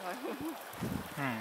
hmm.